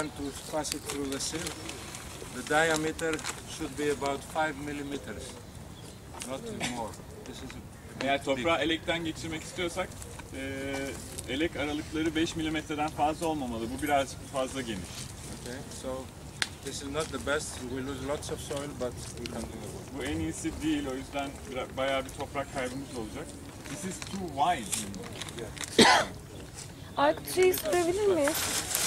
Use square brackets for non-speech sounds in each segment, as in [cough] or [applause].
want to pass it through the sieve, the diameter should be about five millimeters, not more. This is a Eğer toprağı elekten geçirmek istiyorsak eee, elek aralıkları 5 milimetreden fazla olmamalı. Bu birazcık fazla geniş. okay. So this is not the best. We lose lots of soil, but we can do it. Bu en iyisi değil o yüzden bayağı bir toprak kaybımız olacak. This is too wide. Aykut şeyi sorabilir miyiz?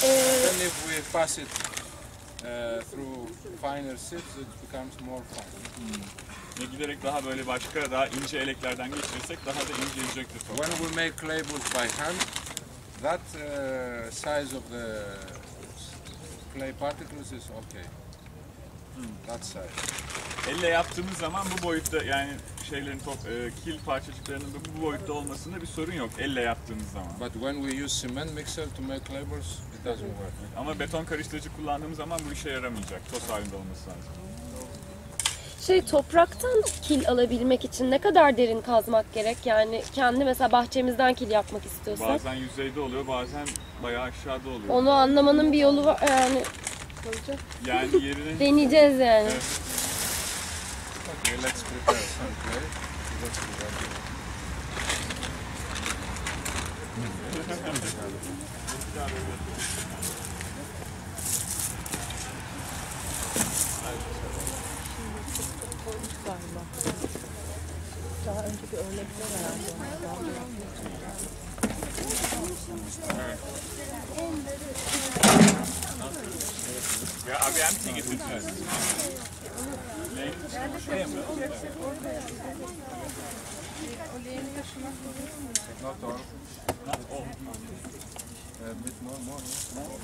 Ee, Then if we pass it uh, through finer sieves, it becomes more fine. Ve giderek daha böyle başka daha ince eleklerden geçirirsek daha da inceleyecektir toprak. When we make labels by hand, that uh, size of the clay particles is okay. That size. Elle yaptığımız zaman bu boyutta yani şeylerin top, e, kil parçacıklarının da bu boyutta olmasında bir sorun yok elle yaptığımız zaman. But when we use cement mixer to make labels, it doesn't work. Ama beton karıştırıcı kullandığımız zaman bu işe yaramayacak. Toz halinde olması lazım. şey topraktan kil alabilmek için ne kadar derin kazmak gerek? Yani kendi mesela bahçemizden kil yapmak istiyorsak. Bazen yüzeyde oluyor, bazen bayağı aşağıda oluyor. Onu anlamanın bir yolu var yani. Yani yerini [laughs] Deneyeceğiz yani. Evet. Okay, let's prepare some clay. Let's that. Ya abi empty getireceğiz. Not all. Not all. A bit more, more. more.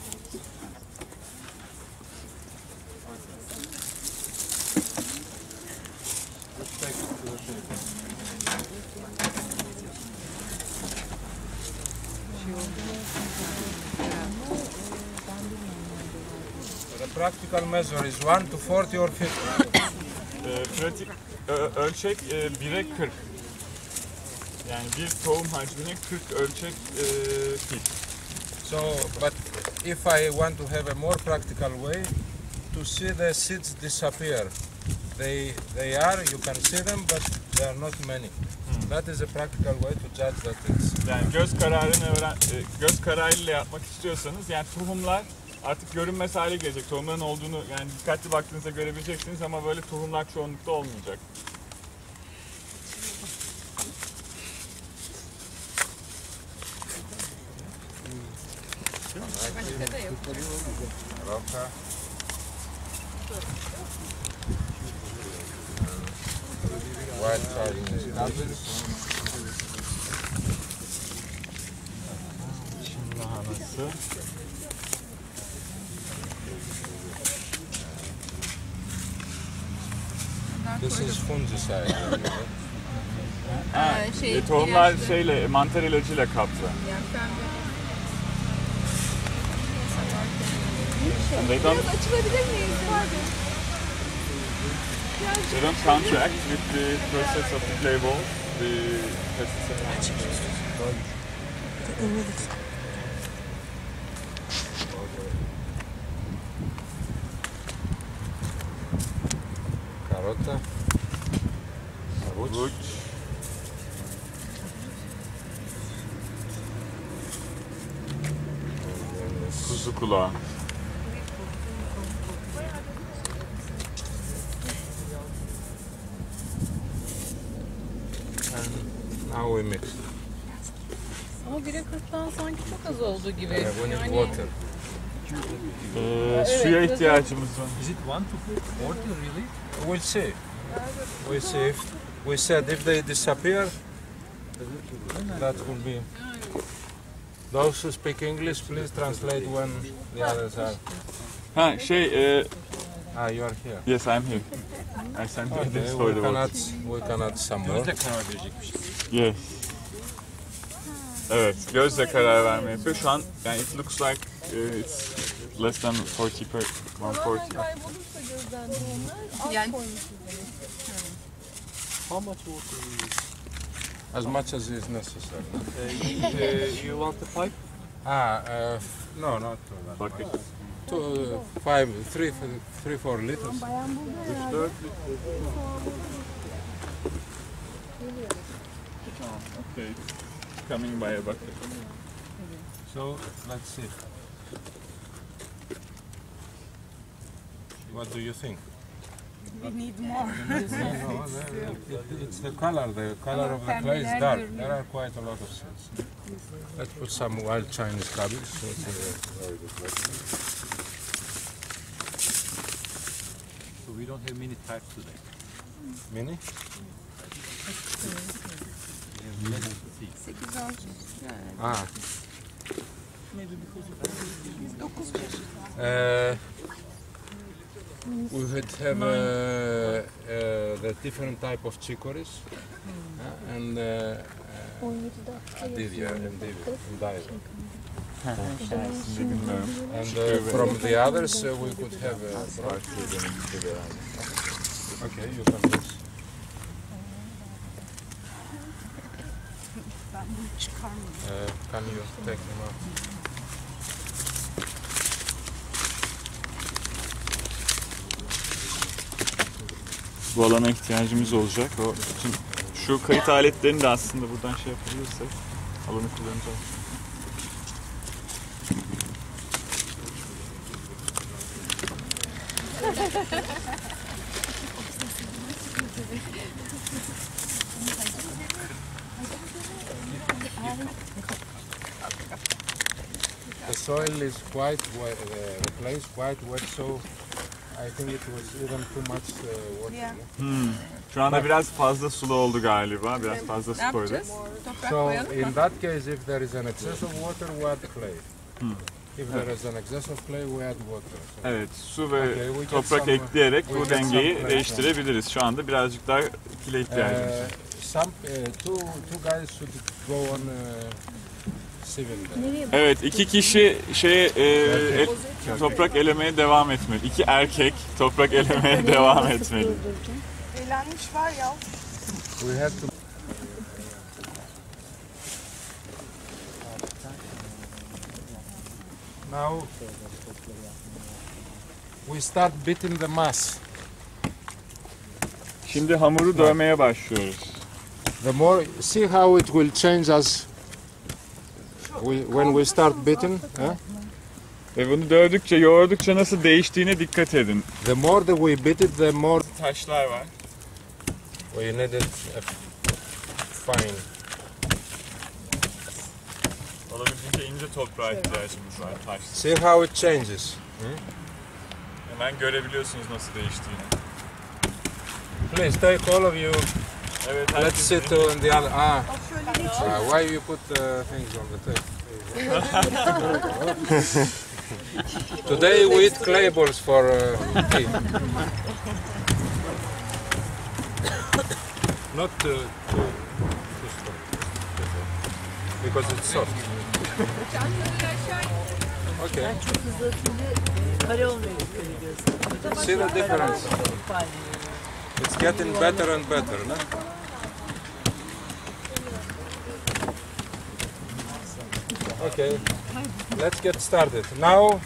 Just take it to the table. Practical measure is 1 to 40 or 50. Ee, pratik ö- ölçek e, 1'e 40. Yani bir tohum hacmine 40 ölçek e, fil. So, but if I want to have a more practical way to see the seeds disappear, they they are you can see them, but they are not many. That is a practical way to judge that it's. Yani göz kararını öğren, e, göz kararıyla yapmak istiyorsanız yani tohumlar artık görünmez hale gelecek. Tohumların olduğunu yani dikkatli baktığınızda görebileceksiniz ama böyle tohumlar çoğunlukta olmayacak. Sardines. Çin lahanası. This is fungicide. Ha, şey, e, tohumlar ilaçlı. şeyle mantar ilacıyla kaplı. Yani ben And they don't, biraz açılabilir miyiz? Pardon. they don't contract with the process of the clay ball, the pesticide. Carota. Havuç. Kuzu kulağı. Now we mix. Ama 1'e 40'tan sanki çok az olduğu gibi. Uh, we need yani water. Ee, suya ihtiyacımız var. Is it one to put water really? We'll see. We'll see if we said if they disappear, that will be. Those who speak English, please translate when the others are. Hi, şey, e, Ah, you are here. yes I'm here. I sent you Okay, this we for the can water. add, we can add some more. Gözle karar verecekmiş. Yes. Evet, gözle karar verme yapıyor. Şu an yani it looks like uh, it's less than 40 per 140. Kaybolursa gözden tohumlar Yani How much water you use? As much as is necessary. Uh, you, uh, you want the pipe? Ah, uh, f- no, not two. that Bucket. much. Two, uh, five, three, three, four liters. Okay. Coming by a bucket. So let's see. What do you think? We need more. [laughs] No, no, it- it's the color. The color of the clay is dark. There are quite a lot of seeds. Let's put some wild Chinese cabbage. So it's a very good question. So we don't have many types today. Mini? We have many ah. seeds. We would have uh, uh, the different type of chicories uh, and uh, uh, Adivia and Divia and Diva. And uh, from the others uh, we could have uh. Okay, you can use. Uh, can you take them out? Bu alana ihtiyacımız olacak. O bütün şu kayıt aletlerini de aslında buradan şey yapabilirsek alanı kullanacağız. The soil is quite wet, uh, is quite wet, so I think it was even too much uh, water. Yeah. no? Şu anda biraz fazla sulu oldu galiba. Biraz fazla su koyduk. So in that case, if there is an excess of water, we add clay. Hmm. If there is an excess of clay, we add water. So Evet, su ve Okay, toprak some- ekleyerek we bu dengeyi clay. değiştirebiliriz. Şu anda birazcık daha kile ihtiyacımız Uh, var. some uh, two two guys should go on uh. Evet, iki kişi şey e, el- toprak elemeye devam etmeli. İki erkek toprak elemeye devam etmeli. Eğlenmiş var ya. We have to. Now we start beating the mass. Şimdi hamuru dövmeye başlıyoruz. The more see how it will change as we, when we start beating. huh? Ve bunu dövdükçe, yoğurdukça nasıl değiştiğine dikkat edin. The more that we beat it, the more Taşlar var. we need it uh, fine. Olabildiğince ince toprağa ihtiyacımız var taş. See how it changes. Hemen görebiliyorsunuz nasıl değiştiğini. Please take all of you. Evet, Let's sit on the other. Ah, uh, why you put uh, things on the table? [laughs] Today we eat clay balls for uh, tea. [coughs] Not too, too, too strong. Because it's soft. [laughs] Okay. See the difference. It's getting better and better, no? Okay, let's get started. Now,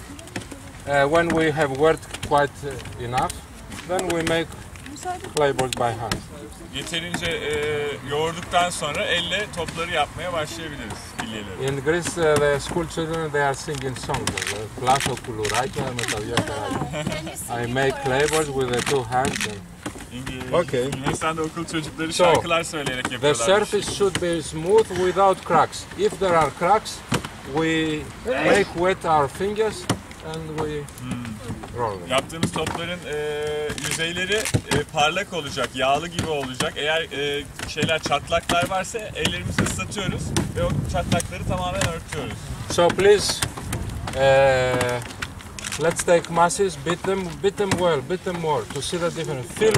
uh, when we have worked quite uh, enough, then we make clay balls by hand. Yeterince e, yoğurduktan sonra elle topları yapmaya başlayabiliriz bilyeleri. In Greece, uh, the school children they are singing songs. uh, Plaso koulouraki. I make clay balls with the two hands. And İngiliz, Okay. Yunanistan'da okul çocukları So, şarkılar söyleyerek the surface should be smooth without cracks. If there are cracks, we make wet our fingers and we roll them. Yaptığımız topların e, yüzeyleri e, parlak olacak, yağlı gibi olacak. Eğer e, şeyler çatlaklar varsa ellerimizi ıslatıyoruz ve o çatlakları tamamen örtüyoruz. So please, uh, let's take masses, beat them, beat them well, beat them more to see the difference. Feel,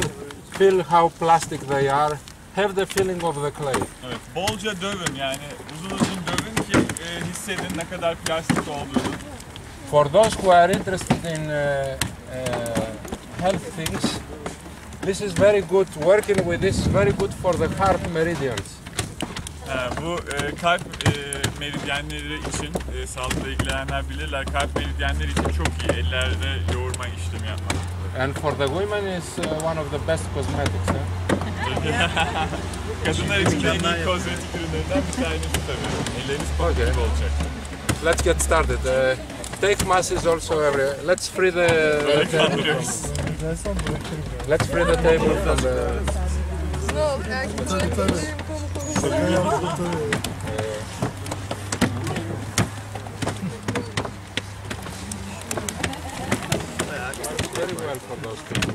feel how plastic they are. Have the feeling of the clay. Evet, bolca dövün yani uzun uzun hissedin ne kadar plastik olduğunu. For those who are interested in uh, uh, health things, this is very good. Working with this is very good for the heart meridians. Ha, bu e, kalp e, meridyenleri için e, sağlıkla ilgilenenler bilirler. Kalp meridyenleri için çok iyi. Ellerde yoğurma işlemi yapmak. And for the women, it's uh, one of the best cosmetics. Huh? Kadınlar için en iyi kozmetik ürünlerinden bir tanesi tabii. Elleriniz Okay. olacak. Let's get started. Uh, take masses also every. Let's free the. Let's free the table from the. Konu konuşuyor. Very well for those people.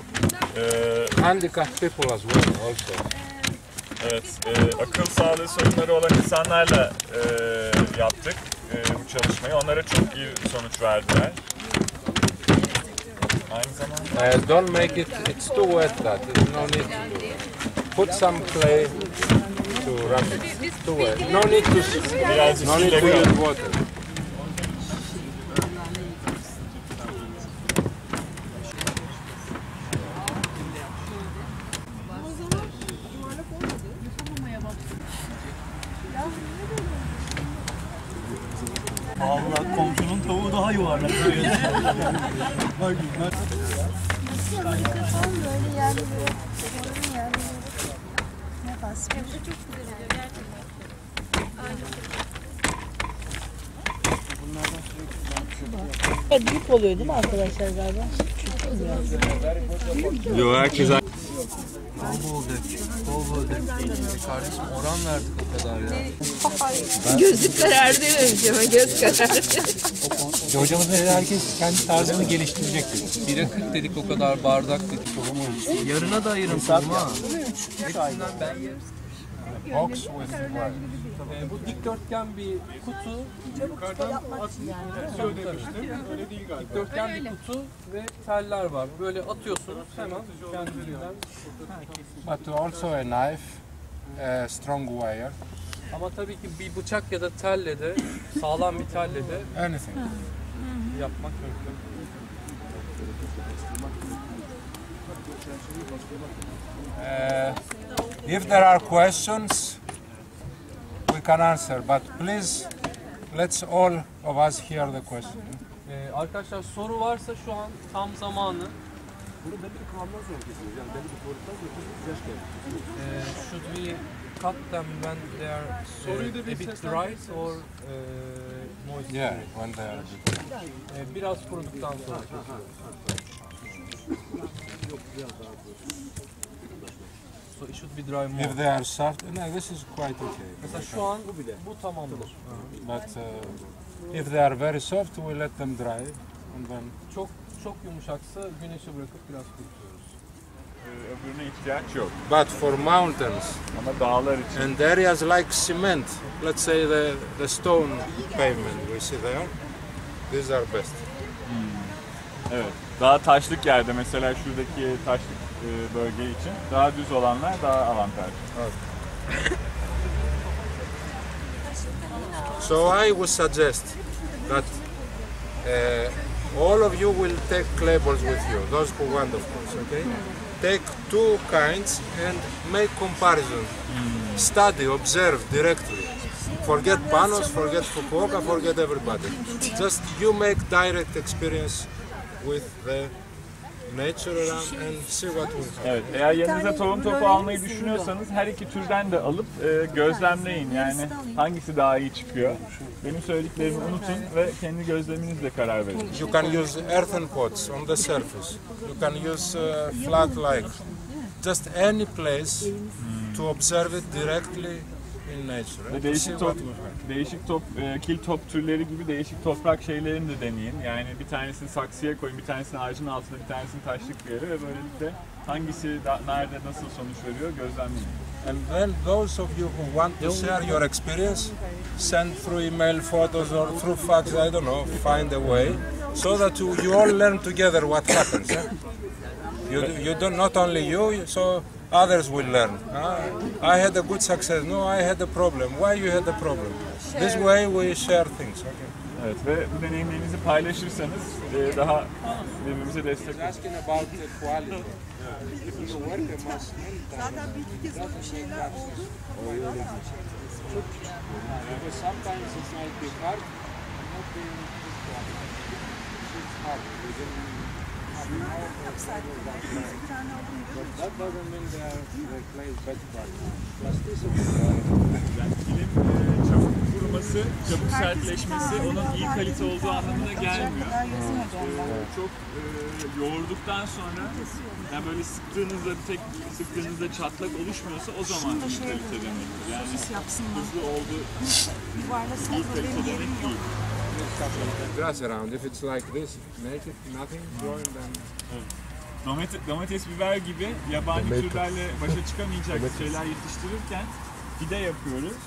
Ee, Handicapped people as well, also. Evet, e, akıl sağlığı sorunları olan insanlarla e, yaptık e, bu çalışmayı. Onlara çok iyi sonuç verdiler. Aynı zamanda Uh, don't make it. It's too wet. That there's no need to. Put some clay to rub it. Too wet. No need to. No need to use water. Komşunun tavuğu daha yuvarlak. Bak bak. Böyle yerli böyle. Mikrofon yerli böyle. Ne bas? Hem de çok Evet, büyük oluyor değil mi arkadaşlar galiba? Yo herkes Bol bol dök. Bol bol dök. Kardeşim oran verdik o kadar ya. Gözlük kararı dememiş ama göz kararı. Hocamız dedi herkes kendi tarzını geliştirecek dedi. Bire 40 dedik o kadar bardak dedik. Yarına da ayırın tohumu ha. Box with wire. Ee, bu dikdörtgen bir kutu. Dikdörtgen bir kutu ve teller var. Böyle atıyorsunuz hemen kendiliğinden. But also a knife, a strong wire, Ama tabii ki bir bıçak ya da telle de sağlam bir telle de anything. yapmak mümkün. Uh, if there are questions, we can answer. But please, let's all of us hear the question. Ee, arkadaşlar soru varsa şu an tam zamanı. Ee, should we cut them when they are uh, a bit dry or uh, moist? Yeah, when they are. Ee, biraz kuruduktan sonra kesiyoruz. So it should be dry more. If they are soft, no, this is quite okay. Mesela şu an bu tamamdır. But uh, if they are very soft, we let them dry, and then Çok çok yumuşaksa güneşe bırakıp biraz kurutuyoruz. e, öbürüne ihtiyaç yok. But for mountains Ama dağlar için and areas like cement, let's say the, the stone pavement we see there, these are best. evet. Daha taşlık yerde mesela şuradaki taşlık bölge için daha düz olanlar daha avantajlı. [laughs] So I would suggest that uh, all of you will take clay balls with you, those who want, of course, okay? Take two kinds and make comparison. Study, observe directly. Forget Panos, forget Fukuoka, forget everybody. Just you make direct experience with the Evet, eğer yanınıza tohum topu almayı düşünüyorsanız her iki türden de alıp e, gözlemleyin. Yani hangisi daha iyi çıkıyor. Benim söylediklerimi unutun ve kendi gözleminizle karar verin. You can use earthen pots on the surface. You can use uh, flat like just any place to observe it directly in nature. Ve and see değişik top, değişik top, e, kil top türleri gibi değişik toprak şeylerini de deneyin. Yani bir tanesini saksıya koyun, bir tanesini ağacın altına, bir tanesini taşlık bir yere ve böylelikle hangisi da, nerede nasıl sonuç veriyor gözlemleyin. And then those of you who want to share your experience, send through email, photos, or through fax. I don't know. Find a way so that you, you all learn together what happens. eh? You, do- you don't not only you, so others will learn. Ah, I had a good success. No, I had a problem. Why you had a problem? This way we share things. Okay. Evet ve bu deneyimlerinizi paylaşırsanız e, daha birbirimize destek olur. Asking about the quality. If you work a must Zaten bir iki kez öyle şeyler oldu. çok küçük. Sometimes it's like the hard, not being strong. It's hard. That. Doesn't mean they are. Plasticity. çabuk kuruması, çabuk sertleşmesi onun iyi kalite olduğu anlamına gelmiyor. Ee, çok e, yoğurduktan sonra yani böyle sıktığınızda bir tek sıktığınızda çatlak oluşmuyorsa o zaman iyi kalite demektir. Yani hızlı oldu [laughs] iyi kalite demek değil. Grass around. If it's like this, make it nothing growing, then Domates, domates biber gibi yabancı türlerle başa çıkamayacak şeyler yetiştirirken fide yapıyoruz.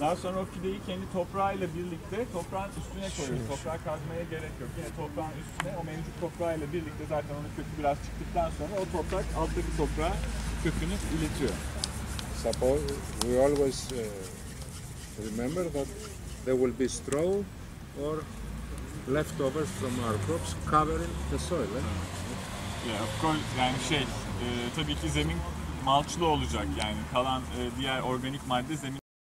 Daha sonra o fideyi kendi toprağıyla birlikte toprağın üstüne koyuyoruz. Toprağı kazmaya gerek yok. Yine toprağın üstüne o mevcut toprağıyla birlikte zaten onun kökü biraz çıktıktan sonra o toprak alttaki toprağa kökünü iletiyor. suppose we always uh, remember that there will be straw or leftovers from our crops covering the soil. eh? Yeah, of course, yani şey, e, tabii ki zemin malçlı olacak yani kalan e, diğer organik madde zemin